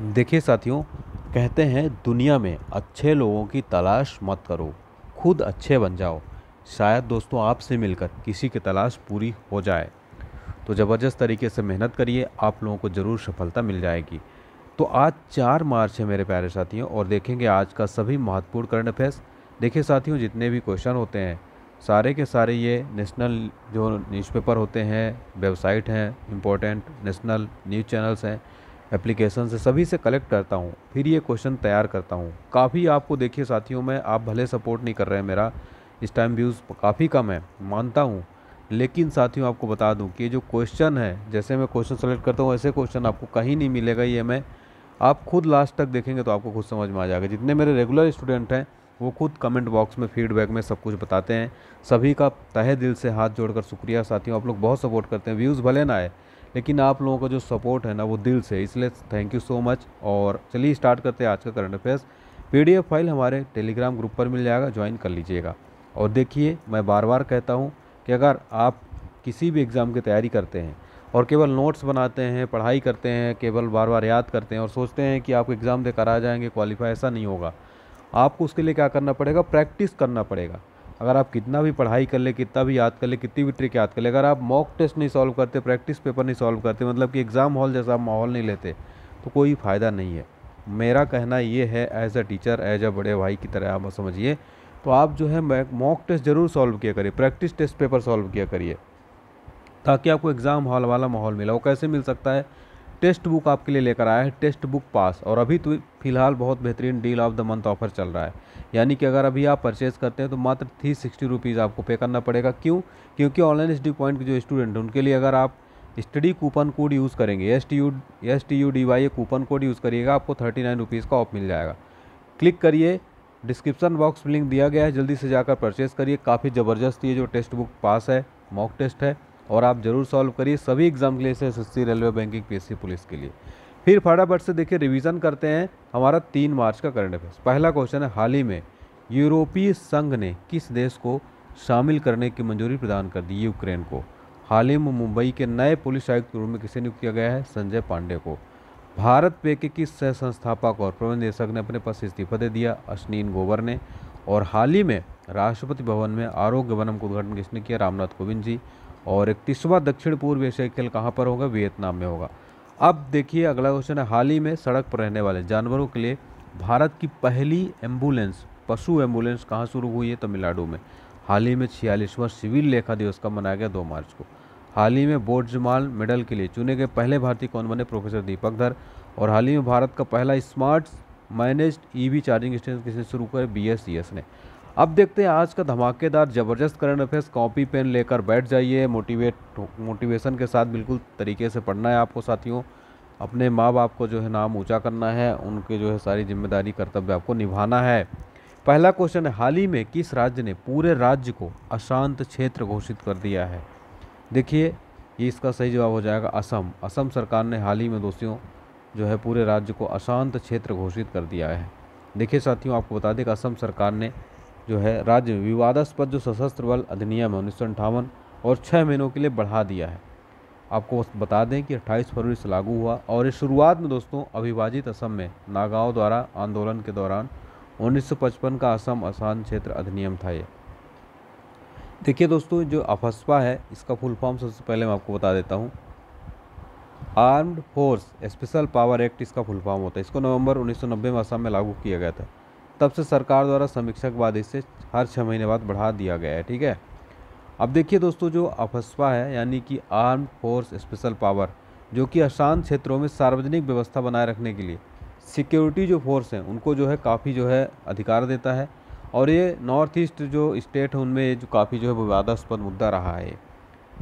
देखिए साथियों, कहते हैं दुनिया में अच्छे लोगों की तलाश मत करो, खुद अच्छे बन जाओ। शायद दोस्तों आपसे मिलकर किसी की तलाश पूरी हो जाए। तो ज़बरदस्त तरीके से मेहनत करिए, आप लोगों को ज़रूर सफलता मिल जाएगी। तो आज चार मार्च है मेरे प्यारे साथियों, और देखेंगे आज का सभी महत्वपूर्ण करंट अफेयर्स। देखिए साथियों, जितने भी क्वेश्चन होते हैं, सारे के सारे ये नेशनल जो न्यूज़पेपर होते हैं, वेबसाइट हैं, इम्पोर्टेंट नेशनल न्यूज़ चैनल्स हैं एप्लीकेशन से सभी से कलेक्ट करता हूँ, फिर ये क्वेश्चन तैयार करता हूँ। काफ़ी आपको देखिए साथियों, में आप भले सपोर्ट नहीं कर रहे हैं मेरा, इस टाइम व्यूज़ काफ़ी कम है, मानता हूँ। लेकिन साथियों, आपको बता दूँ कि जो क्वेश्चन है, जैसे मैं क्वेश्चन सेलेक्ट करता हूँ, ऐसे क्वेश्चन आपको कहीं नहीं मिलेगा ये मैं। आप खुद लास्ट तक देखेंगे तो आपको खुद समझ में आ जाएगा। जितने मेरे रेगुलर स्टूडेंट हैं, वो खुद कमेंट बॉक्स में फीडबैक में सब कुछ बताते हैं। सभी का तहे दिल से हाथ जोड़कर शुक्रिया साथियों, आप लोग बहुत सपोर्ट करते हैं। व्यूज़ भले ना आए लेकिन आप लोगों का जो सपोर्ट है ना, वो दिल से इसलिए थैंक यू सो मच और चलिए स्टार्ट करते हैं आज का करंट अफेयर्स पी फ़ाइल हमारे टेलीग्राम ग्रुप पर मिल जाएगा ज्वाइन कर लीजिएगा। और देखिए, मैं बार बार कहता हूँ कि अगर आप किसी भी एग्ज़ाम की तैयारी करते हैं और केवल नोट्स बनाते हैं, पढ़ाई करते हैं, केवल बार बार याद करते हैं और सोचते हैं कि आपको एग्ज़ाम देकर आ जाएँगे क्वालिफाई ऐसा नहीं होगा। आपको उसके लिए क्या करना पड़ेगा? प्रैक्टिस करना पड़ेगा। अगर आप कितना भी पढ़ाई कर ले, कितना भी याद कर ले, कितनी भी ट्रिक याद कर ले, अगर आप मॉक टेस्ट नहीं सॉल्व करते प्रैक्टिस पेपर नहीं सॉल्व करते मतलब कि एग्ज़ाम हॉल जैसा आप माहौल नहीं लेते तो कोई फ़ायदा नहीं है। मेरा कहना ये है as a teacher as a बड़े भाई की तरह आप समझिए तो आप जो है मॉक टेस्ट ज़रूर सॉल्व किया करिए प्रैक्टिस टेस्ट पेपर सॉल्व किया करिए, ताकि आपको एग्ज़ाम हॉल वाला माहौल मिला। वो कैसे मिल सकता है? टेस्ट बुक आपके लिए लेकर आया है, टेस्ट बुक पास। और अभी तो फ़िलहाल बहुत बेहतरीन deal of the month offer चल रहा है। यानी कि अगर अभी आप परचेज़ करते हैं तो मात्र थ्री सिक्सटी रुपीज़ आपको पे करना पड़ेगा। क्यों? क्योंकि ऑनलाइन एस पॉइंट के जो स्टूडेंट हैं, उनके लिए अगर आप स्टडी कूपन कोड यूज़ करेंगे S T U S T U D Y coupon code use करिएगा, आपको थर्टी नाइन रुपीज़ का ऑफ़ मिल जाएगा। क्लिक करिए, डिस्क्रिप्शन बॉक्स में लिंक दिया गया है, जल्दी से जाकर परचेज़ करिए। काफ़ी ज़बरदस्त ये जो टेस्ट बुक पास है, मॉक टेस्ट है। और आप ज़रूर सॉल्व करिए सभी एग्ज़ाम के लिए S S railway, banking P police के लिए। फिर फटाफट से देखिए रिवीजन करते हैं हमारा तीन मार्च का करंट अफेयर्स। पहला क्वेश्चन है, हाल ही में यूरोपीय संघ ने किस देश को शामिल करने की मंजूरी प्रदान कर दी यूक्रेन को? हाल ही में मुंबई के नए पुलिस आयुक्त के रूप में किसे नियुक्त किया गया है? संजय पांडे को। भारत पे के किस सह संस्थापक और प्रबंध निदेशक ने अपने पद से इस्तीफा दे दिया, अश्नीन गोवर ने। और हाल ही में राष्ट्रपति भवन में आरोग्य वनम का उद्घाटन किसने किया? रामनाथ कोविंद जी। और इकतीसवां दक्षिण पूर्व एशियाई खेल कहाँ पर होगा? वियतनाम में होगा। अब देखिए, अगला क्वेश्चन है, हाल ही में सड़क पर रहने वाले जानवरों के लिए भारत की पहली एंबुलेंस, पशु एंबुलेंस कहाँ शुरू हुई है तमिलनाडु में? हाल ही में छियालीसवां सिविल लेखा दिवस का मनाया गया दो मार्च को। हाल ही में बोर्डजमाल मेडल के लिए चुने गए पहले भारतीय कौन बने? प्रोफेसर दीपक धर। और हाल ही में भारत का पहला smart managed EV charging station किसने शुरू करे बी ने। अब देखते हैं आज का धमाकेदार ज़बरदस्त करंट अफेयर्स, कॉपी पेन लेकर बैठ जाइए। मोटिवेट, मोटिवेशन के साथ बिल्कुल तरीके से पढ़ना है आपको साथियों। अपने माँ बाप को जो है नाम ऊँचा करना है, उनके जो है सारी ज़िम्मेदारी, कर्तव्य आपको निभाना है। पहला क्वेश्चन है, हाल ही में किस राज्य ने पूरे राज्य को अशांत क्षेत्र घोषित कर दिया है? देखिए, ये इसका सही जवाब हो जाएगा असम। असम सरकार ने हाल ही में दोषियों जो है पूरे राज्य को अशांत क्षेत्र घोषित कर दिया है। देखिए साथियों, आपको बता दें कि असम सरकार ने जो है राज्य विवादास्पद जो सशस्त्र बल अधिनियम है उन्नीस और छः महीनों के लिए बढ़ा दिया है। आपको बता दें कि 28 फरवरी से लागू हुआ और इस शुरुआत में दोस्तों अविभाजित असम में नागाओं द्वारा आंदोलन के दौरान 1955 का असम आसान क्षेत्र अधिनियम था ये। देखिए दोस्तों, जो अफस्पा है, इसका फुल फॉर्म सबसे पहले मैं आपको बता देता हूँ। Armed force special power act इसका फुल फॉर्म होता है। इसको नवंबर 1990 में असम में लागू किया गया था। तब से सरकार द्वारा समीक्षा के बाद इसे हर छः महीने बाद बढ़ा दिया गया है, ठीक है? अब देखिए दोस्तों, जो अफस्पा है, यानी कि आर्म फोर्स स्पेशल पावर, जो कि अशांत क्षेत्रों में सार्वजनिक व्यवस्था बनाए रखने के लिए, सिक्योरिटी जो फोर्स हैं, उनको जो है काफ़ी जो है अधिकार देता है, और ये नॉर्थ ईस्ट जो स्टेट है, उनमें जो काफ़ी जो है विवादास्पद मुद्दा रहा है,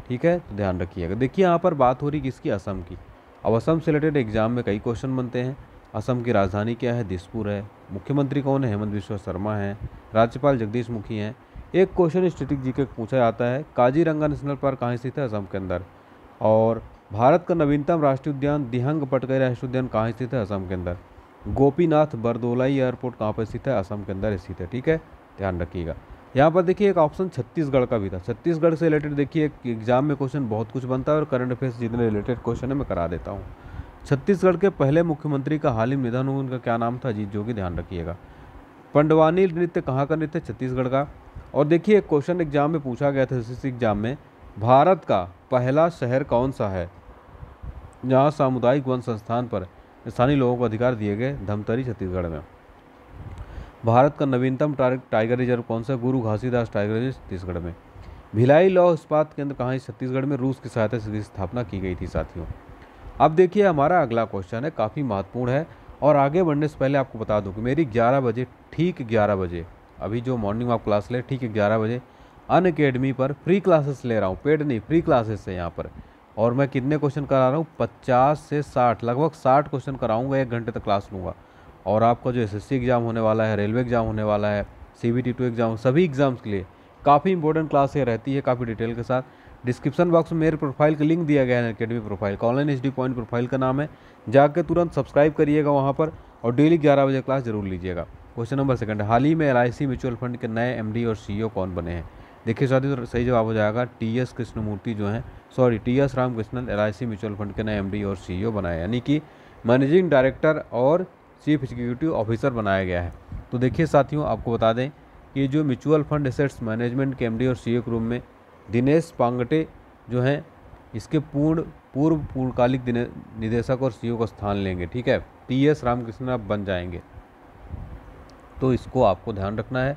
ठीक है? तो ध्यान रखिएगा। देखिए, यहाँ पर बात हो रही किसकी? असम की। अब असम से रिलेटेड एग्ज़ाम में कई क्वेश्चन बनते हैं। असम की राजधानी क्या है? दिसपुर है। मुख्यमंत्री कौन है? हेमंत बिश्व शर्मा हैं। राज्यपाल जगदीश मुखी हैं। एक क्वेश्चन स्टेटिक जी के पूछा जाता है, काजीरंगा नेशनल पार्क कहाँ स्थित है असम के अंदर? और भारत का नवीनतम राष्ट्रीय उद्यान दिहंग पटकई राष्ट्रीय उद्यान कहाँ स्थित है असम के अंदर? गोपीनाथ बरदोलाई एयरपोर्ट कहाँ पर स्थित है? असम के अंदर स्थित है, ठीक है? ध्यान रखिएगा। यहाँ पर देखिए, एक ऑप्शन छत्तीसगढ़ का भी था। छत्तीसगढ़ से रिलेटेड देखिए, एक एग्ज़ाम में क्वेश्चन बहुत कुछ बनता है और करंट अफेयर्स जितने रिलेटेड क्वेश्चन है, मैं करा देता हूँ। छत्तीसगढ़ के पहले मुख्यमंत्री का हाल ही निधन हुआ उनका क्या नाम था जीत जोगी ध्यान रखिएगा। पंडवानी नृत्य कहाँ का नृत्य? छत्तीसगढ़ का। और देखिए क्वेश्चन एग्ज़ाम में पूछा गया था एस एग्ज़ाम में, भारत का पहला शहर कौन सा है? जहाँ सामुदायिक वन संस्थान पर स्थानीय लोगों को अधिकार दिए गए धमतरी, छत्तीसगढ़ में। भारत का नवीनतम टाइगर रिज़र्व कौन सा गुरु घासीदास टाइगर रिज़र्व, छत्तीसगढ़ में। भिलाई लौह इस्पात केंद्र कहाँ छत्तीसगढ़ में। रूस की सहायता से स्थापना की गई थी, साथियों। अब देखिए, हमारा अगला क्वेश्चन है, काफ़ी महत्वपूर्ण है और आगे बढ़ने से पहले आपको बता दूँ कि मेरी 11 बजे, ठीक 11 बजे, अभी जो मॉर्निंग आप क्लास ले ठीक ग्यारह बजे, अन अकेडमी पर फ्री क्लासेस ले रहा हूँ पेड नहीं फ्री क्लासेस है यहाँ पर। और मैं कितने क्वेश्चन करा रहा हूँ? पचास से साठ, लगभग साठ क्वेश्चन कराऊँगा, एक घंटे तक क्लास लूँगा। और आपका जो एसएससी एग्ज़ाम होने वाला है रेलवे एग्ज़ाम होने वाला है सी बी एग्ज़ाम सभी एग्ज़ाम्स के लिए काफ़ी इंपॉर्टेंट क्लास रहती है काफ़ी डिटेल के साथ। डिस्क्रिप्शन बॉक्स में मेरे प्रोफ़ाइल का लिंक दिया गया है अकेडमी प्रोफ़ाइल का। ऑनलाइन एच पॉइंट प्रोफ़ाइल का नाम है। जाकर तुरंत सब्सक्राइब करिएगा वहाँ पर और डेली ग्यारह बजे क्लास ज़रूर लीजिएगा। क्वेश्चन नंबर सेकंड हाल ही में LIC म्यूचुअल फंड के नए एमडी और सीईओ कौन बने हैं? देखिए साथी तो सही जवाब हो जाएगा टी एस कृष्णमूर्ति जो हैं। Sorry T S Ramakrishnan L mutual fund के नए एमडी और सीईओ बनाए यानी कि मैनेजिंग डायरेक्टर और चीफ एग्जीक्यूटिव ऑफिसर बनाया गया है। तो देखिए साथियों, आपको बता दें कि जो म्यूचुअल फंड एसेट्स मैनेजमेंट के एमडी और सीईओ के रूम में दिनेश पांगटे जो हैं, इसके पूर्ण, पूर्व पूर्णकालिक निदेशक और सीईओ का स्थान लेंगे, ठीक है? टी एस रामकृष्णन अब बन जाएँगे। तो इसको आपको ध्यान रखना है।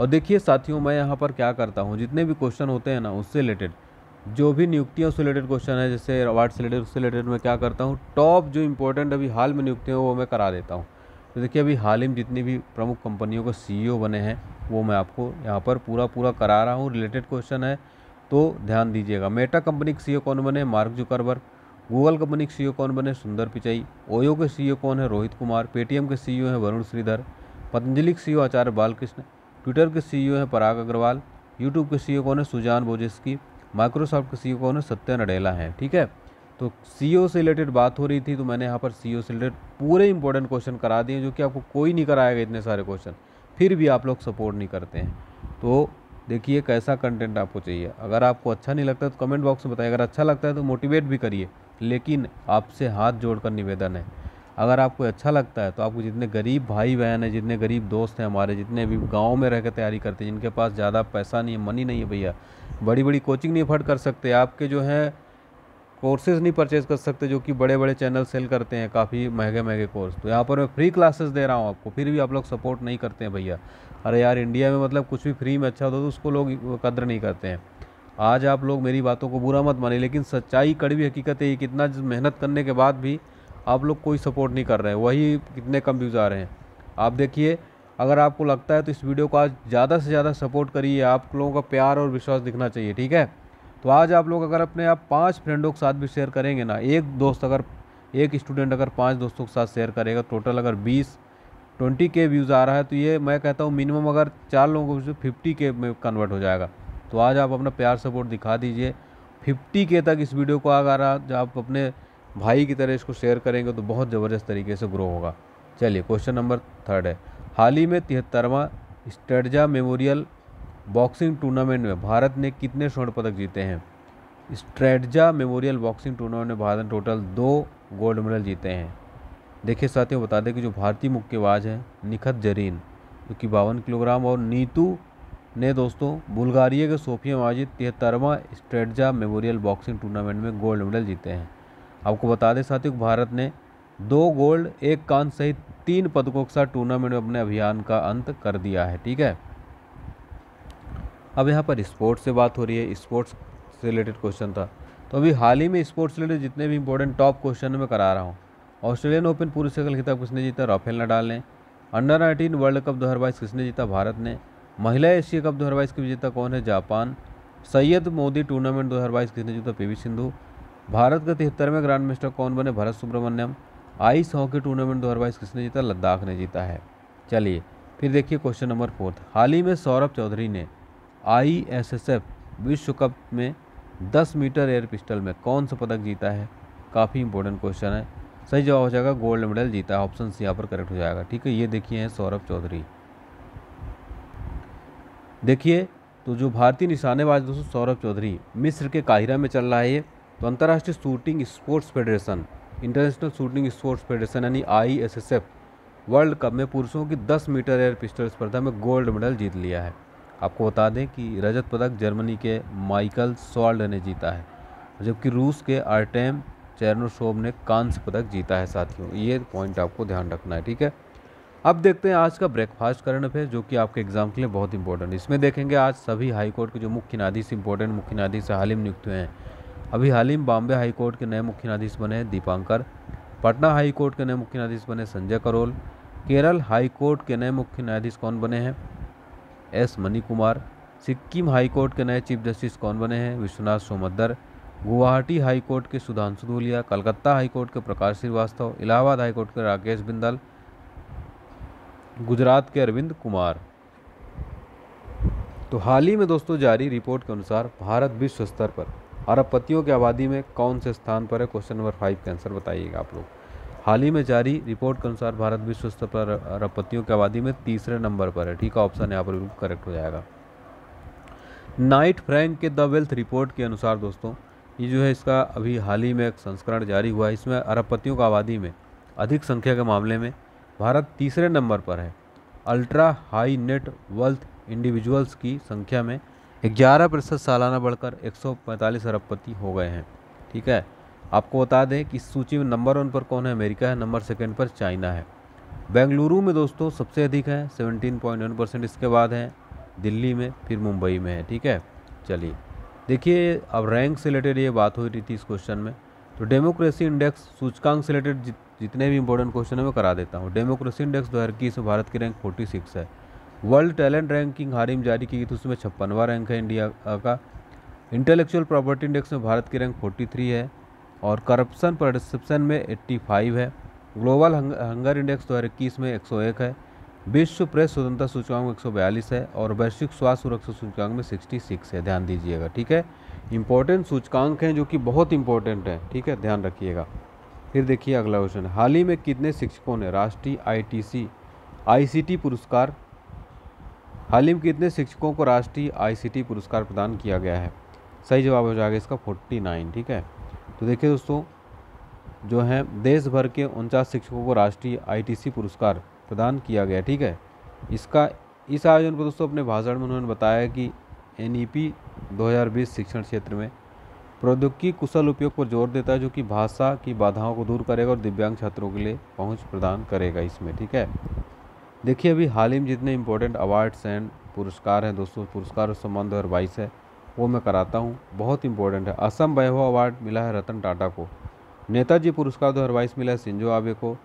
और देखिए साथियों, मैं यहाँ पर क्या करता हूँ, जितने भी क्वेश्चन होते हैं ना, उससे रिलेटेड जो भी नियुक्तियाँ, उससे रिलेटेड क्वेश्चन है, जैसे अवार्ड से रिलेटेड उससे रिलेटेड मैं क्या करता हूँ टॉप जो इंपॉर्टेंट अभी हाल में नियुक्तियाँ वो मैं करा देता हूँ। तो देखिए अभी हाल ही में जितनी भी प्रमुख कंपनियों के सी बने हैं, वो मैं आपको यहाँ पर पूरा पूरा करा रहा हूँ रिलेटेड क्वेश्चन है। तो ध्यान दीजिएगा मेटा कंपनी के सी कौन बने मार्क जुकरबर्ग गूगल कंपनी के सी कौन बने सुंदर पिचाई ओयो के सी कौन है रोहित कुमार पेटीएम के सी हैं वरुण श्रीधर पतंजलि के सीईओ आचार्य बालकृष्ण ट्विटर के सीईओ हैं पराग अग्रवाल यूट्यूब के सीईओ कौन है सुजान बोजेस्की माइक्रोसॉफ्ट के सीईओ कौन है सत्य नडेला हैं ठीक है तो सीईओ से रिलेटेड बात हो रही थी तो मैंने यहाँ पर सीईओ से रिलेटेड पूरे इंपॉर्टेंट क्वेश्चन करा दिए जो कि आपको कोई नहीं कराएगा इतने सारे क्वेश्चन फिर भी आप लोग सपोर्ट नहीं करते हैं तो देखिए कैसा कंटेंट आपको चाहिए। अगर आपको अच्छा नहीं लगता तो कमेंट बॉक्स में बताइए। अगर अच्छा लगता है तो मोटिवेट भी करिए, लेकिन आपसे हाथ जोड़कर निवेदन है। अगर आपको अच्छा लगता है तो आपको जितने गरीब भाई बहन हैं, जितने गरीब दोस्त हैं हमारे, जितने भी गाँव में रह कर तैयारी करते हैं, जिनके पास ज़्यादा पैसा नहीं है मनी नहीं है भैया बड़ी बड़ी कोचिंग नहीं अफर्ड कर सकते। आपके जो है कोर्सेज नहीं परचेज़ कर सकते, जो कि बड़े बड़े चैनल सेल करते हैं, काफ़ी महँगे महँगे कोर्स तो यहाँ पर मैं फ्री क्लासेस दे रहा हूँ आपको, फिर भी आप लोग सपोर्ट नहीं करते हैं भैया। अरे यार इंडिया में मतलब कुछ भी फ्री में अच्छा होता तो उसको लोग कदर नहीं करते हैं। आज आप लोग मेरी बातों को बुरा मत माने लेकिन सच्चाई कड़वी हकीकत है कितना मेहनत करने के बाद भी आप लोग कोई सपोर्ट नहीं कर रहे हैं। वही कितने कम व्यूज़ आ रहे हैं। आप देखिए, अगर आपको लगता है तो इस वीडियो को आज ज़्यादा से ज़्यादा सपोर्ट करिए। आप लोगों का प्यार और विश्वास दिखना चाहिए, ठीक है? तो आज आप लोग अगर अपने आप पाँच फ्रेंडों के साथ भी शेयर करेंगे ना, एक दोस्त अगर, एक स्टूडेंट अगर पाँच दोस्तों के साथ शेयर करेगा टोटल अगर बीस ट्वेंटी के व्यूज़ आ रहा है तो ये मैं कहता हूँ मिनिमम अगर चार लोगों को फिफ्टी के में कन्वर्ट हो जाएगा। तो आज आप अपना प्यार सपोर्ट दिखा दीजिए। फिफ्टी के तक इस वीडियो को अगर आप अपने भाई की तरह इसको शेयर करेंगे तो बहुत ज़बरदस्त तरीके से ग्रो होगा। चलिए क्वेश्चन नंबर थर्ड है। हाल ही में तिहत्तरवा स्टेडजा मेमोरियल बॉक्सिंग टूर्नामेंट में भारत ने कितने स्वर्ण पदक जीते हैं? स्ट्रेटजा मेमोरियल बॉक्सिंग टूर्नामेंट में भारत ने टोटल दो गोल्ड मेडल जीते हैं। देखिए साथियों, बता दें कि जो भारतीय मुक्केबाज हैं, निखत जरीन, जो कि बावन किलोग्राम और नीतू ने दोस्तों, बुल्गारिया के सोफिया माजिद तिहत्तरवा स्ट्रेटजा मेमोरियल बॉक्सिंग टूर्नामेंट में गोल्ड मेडल जीते हैं। आपको बता दें साथियों भारत ने दो गोल्ड, एक कांच सहित तीन पदकों के साथ टूर्नामेंट में अपने अभियान का अंत कर दिया है, ठीक है? अब यहाँ पर स्पोर्ट्स से बात हो रही है, स्पोर्ट्स से रिलेटेड क्वेश्चन था। तो अभी हाल ही में स्पोर्ट्स रिलेटेड जितने भी इंपॉर्टेंट टॉप क्वेश्चन मैं करा रहा हूँ। ऑस्ट्रेलियन ओपन पुरुष सकल खिताब किसने जीता? राफेल नडाल ने। अंडर नाइनटीन वर्ल्ड कप दो हज़ार बाईस किसने जीता? भारत ने। महिला एशिया कप दो हज़ार की विजेता कौन है? जापान। सैयद मोदी टूर्नामेंट दो हज़ार बाईस किसने जीता? पीवी सिंधु। भारत का तिहत्तरवें ग्रांड मास्टर कौन बने? Bharat Subramaniam. Ice hockey tournament दो हज़ार बाईस किसने जीता? लद्दाख ने जीता है। चलिए, फिर देखिए क्वेश्चन नंबर फोर्थ। हाल ही में सौरभ चौधरी ने आई विश्व कप में 10 मीटर एयर पिस्टल में कौन सा पदक जीता है? काफ़ी इंपॉर्टेंट क्वेश्चन है। सही जवाब हो जाएगा गोल्ड मेडल जीता है ऑप्शन यहाँ पर करेक्ट हो जाएगा। ठीक है, ये देखिए हैं सौरभ चौधरी। देखिए तो जो भारतीय निशानेबाज दोस्तों, सौरभ चौधरी, मिस्र के काहिरा में चल रहा है ये। तो अंतर्राष्ट्रीय shooting sports federation international shooting sports federation यानी ISSF वर्ल्ड कप में पुरुषों की 10 मीटर एयर पिस्टल स्पर्धा में गोल्ड मेडल जीत लिया है। आपको बता दें कि रजत पदक जर्मनी के माइकल सॉल्ड ने जीता है, जबकि रूस के आर्टेम चेरनोशोव ने कांस्य पदक जीता है साथियों। ये पॉइंट आपको ध्यान रखना है, ठीक है? अब देखते हैं आज का ब्रेकफास्ट करंट अफेयर जो कि आपके एग्ज़ाम के लिए बहुत इंपॉर्टेंट है। इसमें देखेंगे आज सभी हाई कोर्ट के जो मुख्य न्यायाधीश इंपॉर्टेंट मुख्य न्यायाधीश हाल ही में नियुक्त हुए हैं। अभी हाल ही में बॉम्बे हाई कोर्ट के नए मुख्य न्यायाधीश बने हैं, दीपांकर। पटना हाई कोर्ट के नए मुख्य न्यायाधीश बने संजय करोल। केरल हाई कोर्ट के नए मुख्य न्यायाधीश कौन बने हैं? S Mani Kumar Sikkim high court के नए चीफ जस्टिस कौन बने हैं? विश्वनाथ सोमद्दर। गुवाहाटी हाई कोर्ट के सुधांशु धूलिया कलकत्ता हाई कोर्ट के प्रकाश श्रीवास्तव, इलाहाबाद हाई कोर्ट के राकेश बिंदल, गुजरात के अरविंद कुमार। तो हाल ही में दोस्तों जारी रिपोर्ट के अनुसार भारत विश्व स्तर पर अरबपतियों की आबादी में कौन से स्थान पर है? क्वेश्चन नंबर फाइव का आंसर बताइएगा आप लोग। हाल ही में जारी रिपोर्ट के अनुसार भारत विश्व स्तर पर अरबपतियों की आबादी में तीसरे नंबर पर है। ठीक है ऑप्शन यहाँ पर बिल्कुल करेक्ट हो जाएगा। नाइट फ्रैंक के द वेल्थ रिपोर्ट के अनुसार दोस्तों ये जो है इसका अभी हाल ही में एक संस्करण जारी हुआ है। इसमें अरबपतियों की आबादी में अधिक संख्या के मामले में भारत तीसरे नंबर पर है। Ultra high net wealth individuals की संख्या में 11 प्रतिशत सालाना बढ़कर 145 अरबपति हो गए हैं। ठीक है? आपको बता दें कि इस सूची में नंबर वन पर कौन है? अमेरिका है। नंबर सेकंड पर चाइना है। बेंगलुरु में दोस्तों सबसे अधिक है 17.1 परसेंट इसके बाद है। दिल्ली में, फिर मुंबई में है। ठीक है? चलिए। देखिए अब रैंक से रिलेटेड ये बात हो रही थी इस क्वेश्चन में तो डेमोक्रेसी इंडेक्स सूचकांक से रिलेटेड जित, जितने भी इंपॉर्टेंट क्वेश्चन है मैं करा देता हूँ। डेमोक्रेसी इंडेक्स दो हज़ार इक्कीस में भारत की रैंक 46 है। वर्ल्ड टैलेंट रैंकिंग हाल ही में जारी की गई थी उसमें छप्पनवा रैंक है इंडिया का। इंटेलेक्चुअल प्रॉपर्टी इंडेक्स में भारत की रैंक 43 है और करप्शन परसेप्शन में 85 है। ग्लोबल हंगर इंडेक्स दो हज़ार इक्कीस में 101 है। विश्व प्रेस स्वतंत्रता सूचकांक में 142 है और वैश्विक स्वास्थ्य सुरक्षा सूचकांक में 66 है। ध्यान दीजिएगा, ठीक है? इंपॉर्टेंट सूचकांक हैं जो कि बहुत इंपॉर्टेंट है, ठीक है? ध्यान रखिएगा। फिर देखिए अगला क्वेश्चन हाल ही में कितने शिक्षकों ने राष्ट्रीय आईटीसी आईसीटी पुरस्कार, हाल ही में कितने शिक्षकों को राष्ट्रीय आईसीटी पुरस्कार प्रदान किया गया है? सही जवाब हो जाएगा इसका 49 ठीक है? तो देखिए दोस्तों, जो है देश भर के उनचास शिक्षकों को राष्ट्रीय आईटीसी पुरस्कार प्रदान किया गया, ठीक है? इसका, इस आयोजन पर दोस्तों अपने भाषण में उन्होंने बताया कि एन 2020 शिक्षण क्षेत्र में प्रौद्योगिकी कुशल उपयोग पर ज़ोर देता है, जो कि भाषा की बाधाओं को दूर करेगा और दिव्यांग छात्रों के लिए पहुँच प्रदान करेगा इसमें, ठीक है? देखिए, अभी हाल ही में जितने इंपॉर्टेंट अवार्ड्स एंड पुरस्कार हैं दोस्तों, पुरस्कार और सम्मान दो है, वो मैं कराता हूँ। बहुत इंपॉर्टेंट है। असम वैभव अवार्ड मिला है रतन टाटा को। नेताजी पुरस्कार दो हज़ार मिला है सिंजो आबे को।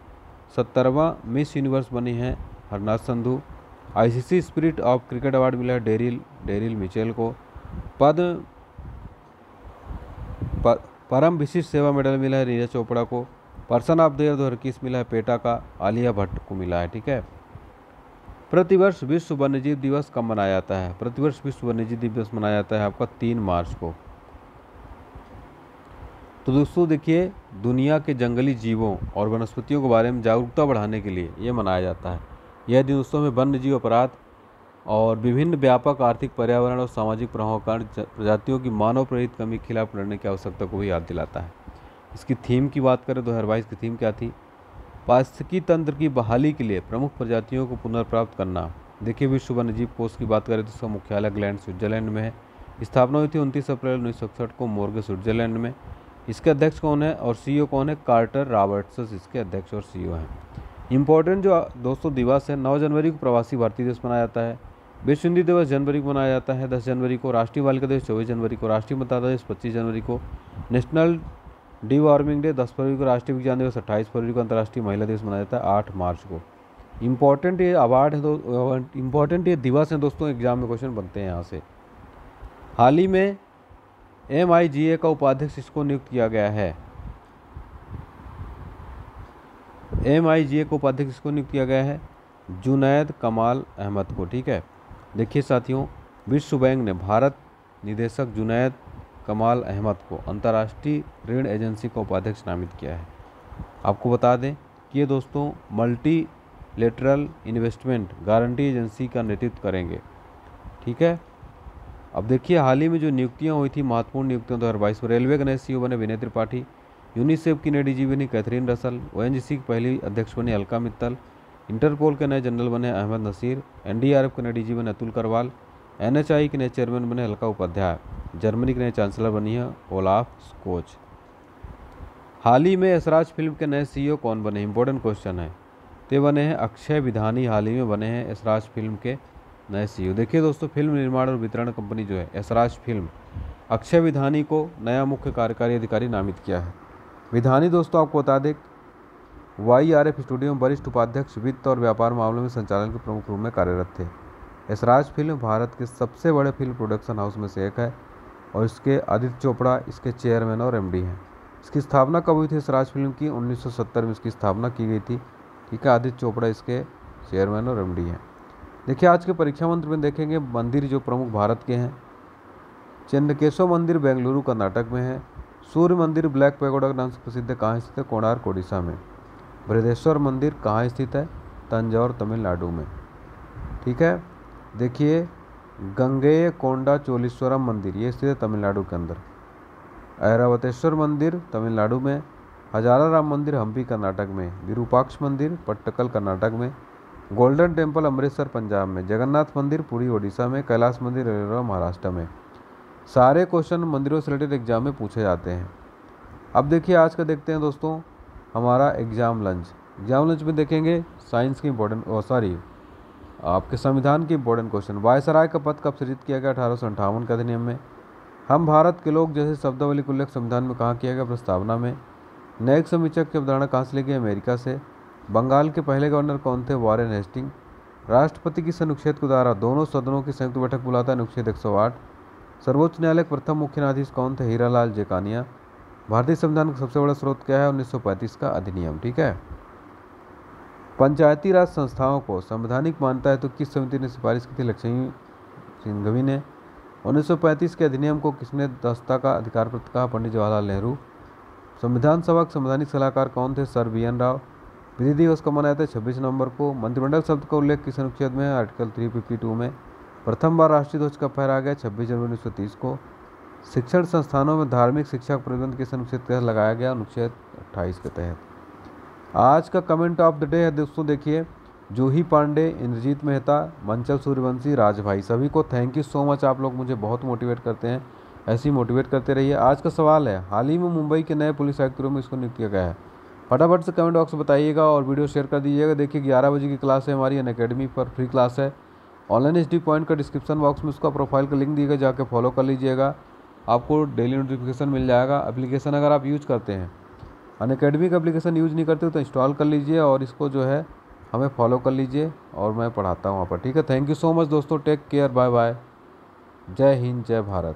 सत्तरवा मिस यूनिवर्स बनी है Harnaaz Sandhu. ICC spirit of cricket award मिला है डेरिल डेरिल मिचेल को। पद परम विशिष्ट सेवा मेडल मिला है नीरज चोपड़ा को। पर्सन ऑफ़ द ईयर दो हज़ार इक्कीस मिला है पेटा का, आलिया भट्ट को मिला है, ठीक है। प्रतिवर्ष विश्व वन्यजीव दिवस कब मनाया जाता है? प्रतिवर्ष विश्व वन्यजीव दिवस मनाया जाता है आपका तीन मार्च को। तो दोस्तों देखिए, दुनिया के जंगली जीवों और वनस्पतियों के बारे में जागरूकता बढ़ाने के लिए ये मनाया जाता है। यह दिन दोस्तों में वन्य जीव अपराध और विभिन्न व्यापक आर्थिक पर्यावरण और सामाजिक प्रभाव कारण प्रजातियों की मानव प्रेरित कमी के खिलाफ लड़ने की आवश्यकता को भी याद दिलाता है। इसकी थीम की बात करें दो हज़ार बाईस की थीम क्या थी? पारिस्थितिकी तंत्र की बहाली के लिए प्रमुख प्रजातियों को पुनर्प्राप्त करना। देखिए, विश्व वन्यजीव कोष की बात करें तो इसका मुख्यालय ग्लैंड स्विट्जरलैंड में है। स्थापना हुई थी उनतीस अप्रैल उन्नीस सौ इकसठ को मोर्गे, स्विट्जरलैंड में। इसके अध्यक्ष कौन है और सीईओ कौन है? कार्टर रॉबर्ट्स इसके अध्यक्ष और सीईओ हैं। इंपॉर्टेंट जो दोस्तों दिवस है, नौ जनवरी को प्रवासी भारतीय दिवस मनाया जाता है। विश्व हिंदी दिवस जनवरी को मनाया जाता है, दस जनवरी को राष्ट्रीय बालिका दिवस, चौबीस जनवरी को राष्ट्रीय मतदाता दिवस, पच्चीस जनवरी को नेशनल डी वार्मिंग डे, दस फरवरी को राष्ट्रीय विज्ञान दिवस, अट्ठाईस फरवरी को अंतर्राष्ट्रीय महिला दिवस मनाया जाता है, आठ मार्च को। इंपॉर्टेंट ये अवार्ड है दो इंपॉर्टेंट ये दिवस हैं दोस्तों एग्ज़ाम में क्वेश्चन बनते हैं यहाँ से। हाल ही में एम आई जी ए का उपाध्यक्ष इसको नियुक्त किया गया है। एम आई जी ए को उपाध्यक्ष इसको नियुक्त किया गया है जुनैद कमाल अहमद को, ठीक है? देखिए साथियों, विश्व बैंक ने भारत निदेशक जुनैद कमाल अहमद को अंतर्राष्ट्रीय ऋण एजेंसी का उपाध्यक्ष नामित किया है। आपको बता दें कि ये दोस्तों multilateral investment guarantee agency का नेतृत्व करेंगे, ठीक है? अब देखिए, हाल ही में जो नियुक्तियाँ हुई थी, महत्वपूर्ण नियुक्तियों दो हज़ार बाईस में रेलवे के नए सी बने विनय त्रिपाठी, यूनिसेफ की नई डी बनी कैथरीन रसल ओ की पहली अध्यक्ष बनी अलका मित्तल, इंटरपोल के नए जनरल बने अहमद नसीर, एनडीआरएफ के नए डीजी बने अतुल करवाल, एनएचआई के नए चेयरमैन बने अलका उपाध्याय, जर्मनी के नए चांसलर बनी है ओलाफ स्कोच। हाल ही में ऐसराज फ़िल्म के नए सीईओ कौन बने? इंपॉर्टेंट क्वेश्चन है। ते बने हैं अक्षय विधानी, हाल ही में बने हैं ऐसराज फ़िल्म के नए सी देखिए दोस्तों, फ़िल्म निर्माण और वितरण कंपनी जो है ऐसराज फ़िल्म, अक्षय विधानी को नया मुख्य कार्यकारी अधिकारी नामित किया है। विधानी, दोस्तों, आपको बता दें वाई आर एफ़ स्टूडियो में वरिष्ठ उपाध्यक्ष, वित्त और व्यापार मामलों में संचालन के प्रमुख रूप में कार्यरत थे। ऐसराज फ़िल्म भारत के सबसे बड़े फ़िल्म प्रोडक्शन हाउस में से एक है और इसके आदित्य चोपड़ा, इसके चेयरमैन और एमडी हैं। इसकी स्थापना कब हुई थी स्वराज फ़िल्म की? 1970 में इसकी स्थापना की गई थी। ठीक है, आदित्य चोपड़ा इसके चेयरमैन और एमडी हैं। देखिए, आज के परीक्षा मंत्र में देखेंगे, मंदिर जो प्रमुख भारत के हैं। चंद्रकेशव मंदिर बेंगलुरु, कर्नाटक में है। सूर्य मंदिर ब्लैक पैगोडा के नाम से प्रसिद्ध है कहाँ स्थित है? कोणार्क, ओडिशा में। बृहदेश्वर मंदिर कहाँ स्थित है? तंजौर तमिलनाडु में। ठीक है? देखिए, गंगेय कोंडा चोलीश्वरम मंदिर, ये स्थित है तमिलनाडु के अंदर। ऐरावतेश्वर मंदिर तमिलनाडु में हजारा राम मंदिर हम्पी, कर्नाटक में, विरूपाक्ष मंदिर पट्टकल, कर्नाटक में गोल्डन टेंपल अमृतसर, पंजाब में। जगन्नाथ मंदिर पूरी ओडिशा में, कैलाश मंदिर महाराष्ट्र में। सारे क्वेश्चन मंदिरों से रिलेटेड एग्ज़ाम में पूछे जाते हैं। अब देखिए, आज का देखते हैं दोस्तों, हमारा एग्ज़ाम लंच एग्ज़ाम लंच में देखेंगे साइंस की इंपॉर्टेंट सॉरी आपके संविधान की इंपॉर्टेंट क्वेश्चन वायसराय का पद कब सृजित किया गया? अठारह सौ के अधिनियम में। हम भारत के लोग जैसे शब्दावली का उल्लेख संविधान में कहाँ किया गया प्रस्तावना में। न्यायिक समीक्षक की अवधारणा कहाँ से ली गई? अमेरिका से। बंगाल के पहले गवर्नर कौन थे? Warren Hastings. राष्ट्रपति की अनुच्छेद के द्वारा दोनों सदनों की संयुक्त बैठक बुलाता है अनुच्छेद एक सर्वोच्च न्यायालय के प्रथम मुख्य न्यायाधीश कौन थे? हीरालाल जेकानिया। भारतीय संविधान का सबसे बड़ा स्रोत क्या है? 1935 का अधिनियम, ठीक है? पंचायती राज संस्थाओं को संवैधानिक मानता है तो किस समिति ने सिफारिश की थी? लक्ष्मी सिंघवी ने। 1935 के अधिनियम को किसने दस्ता का अधिकार प्राप्त कहा? पंडित जवाहरलाल नेहरू। संविधान सभा के संवैधानिक सलाहकार कौन थे? Sir B N Rau. विधि दिवस कब मनाया था छब्बीस नवंबर को। मंत्रिमंडल शब्द का उल्लेख किस अनुच्छेद में है? आर्टिकल 352 में। प्रथम बार राष्ट्रीय ध्वज कब फहराया गया? छब्बीस जनवरी उन्नीस सौ तीस को। शिक्षण संस्थानों में धार्मिक शिक्षा का प्रतिबंध किस अनुच्छेद के तहत लगाया गया? अनुच्छेद अट्ठाईस के तहत। आज का कमेंट ऑफ़ द डे है दोस्तों, देखिए। जूही पांडे, इंद्रजीत मेहता, मंचल सूर्यवंशी, राजभाई, सभी को थैंक यू सो मच आप लोग मुझे बहुत मोटिवेट करते हैं। ऐसे ही मोटिवेट करते रहिए। आज का सवाल है, हाल ही में मुंबई के नए पुलिस आयुक्तों में इसको नियुक्त किया गया है। फटाफट से कमेंट बॉक्स बताइएगा और वीडियो शेयर कर दीजिएगा। देखिए, ग्यारह बजे की क्लास है हमारी अन अकेडमी पर फ्री क्लास है। ऑनलाइन एच पॉइंट का डिस्क्रिप्शन बॉक्स में उसका प्रोफ़ाइल का लिंक दिएगा जाकर फॉलो कर लीजिएगा। आपको डेली नोटिफिकेशन मिल जाएगा। एप्लीकेशन अगर आप यूज़ करते हैं अन अकेडमी का एप्लीकेशन यूज़ नहीं करते तो इंस्टॉल कर लीजिए और इसको जो है, हमें फॉलो कर लीजिए और मैं पढ़ाता हूँ वहाँ पर। ठीक है? थैंक यू सो मच दोस्तों। टेक केयर बाय बाय जय हिंद, जय भारत।